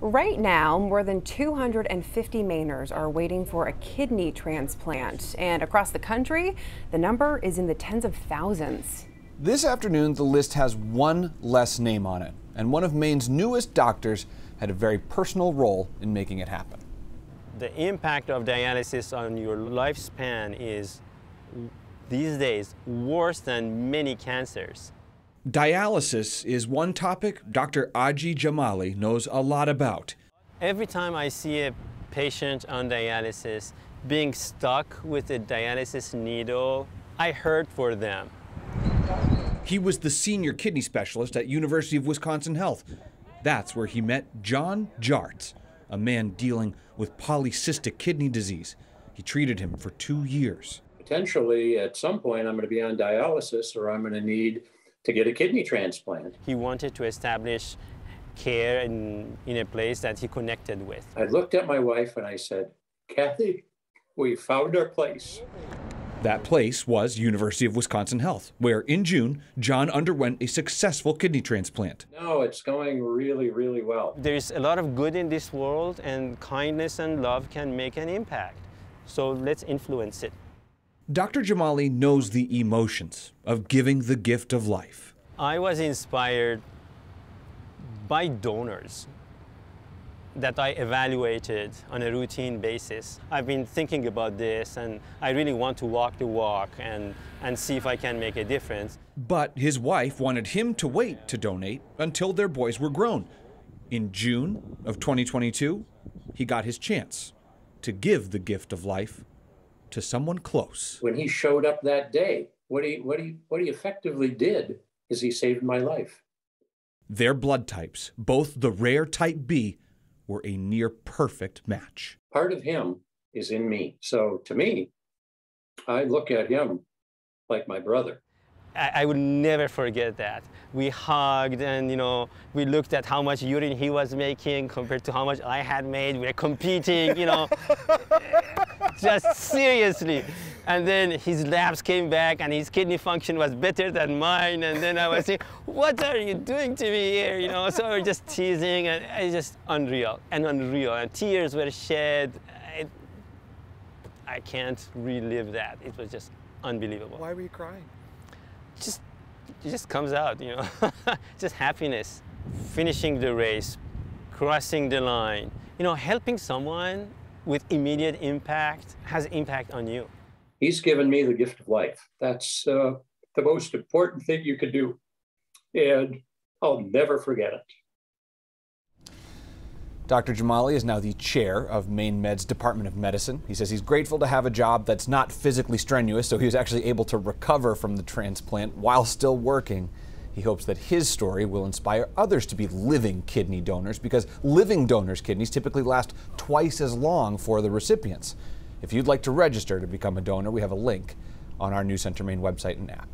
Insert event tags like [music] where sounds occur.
Right now, more than 250 Mainers are waiting for a kidney transplant. And across the country, the number is in the tens of thousands. This afternoon, the list has one less name on it. And one of Maine's newest doctors had a very personal role in making it happen. The impact of dialysis on your lifespan is, these days, worse than many cancers. Dialysis is one topic Dr. Aji Djamali knows a lot about. Every time I see a patient on dialysis being stuck with a dialysis needle, I hurt for them. He was the senior kidney specialist at University of Wisconsin Health. That's where he met John Jarts, a man dealing with polycystic kidney disease. He treated him for two years. Potentially, at some point, I'm going to be on dialysis or I'm going to need to get a kidney transplant. He wanted to establish care in, in a place that he connected with. I looked at my wife and I said, Kathy, we found our place. That place was University of Wisconsin Health, where in June, John underwent a successful kidney transplant. No, it's going really, really well. There's a lot of good in this world, and kindness and love can make an impact. So let's influence it. Dr. Djamali knows the emotions of giving the gift of life. I was inspired by donors that I evaluated on a routine basis. I've been thinking about this and I really want to walk the walk and, and see if I can make a difference. But his wife wanted him to wait to donate until their boys were grown. In June of 2022, he got his chance to give the gift of life to someone close. When he showed up that day, what he, what he, what he effectively did is he saved my life. Their blood types, both the rare type B, were a near perfect match. Part of him is in me. So to me, I look at him like my brother. I, would never forget that. We hugged and, you know, we looked at how much urine he was making compared to how much I had made. We were competing, you know, [laughs] [laughs] just seriously. And then his labs came back and his kidney function was better than mine. And then I was saying, what are you doing to me here? You know, so we are just teasing and it's just unreal and unreal. And tears were shed. It, I can't relive that. It was just unbelievable. Why were you crying? just it just comes out, you know, [laughs] just happiness. Finishing the race, crossing the line, you know, helping someone with immediate impact has impact on you. He's given me the gift of life. That's uh, the most important thing you can do. And I'll never forget it. Dr. Djamali is now the chair of Maine Med's Department of Medicine. He says he's grateful to have a job that's not physically strenuous, so he was actually able to recover from the transplant while still working. He hopes that his story will inspire others to be living kidney donors because living donors' kidneys typically last twice as long for the recipients. If you'd like to register to become a donor, we have a link on our News Center Maine website and app.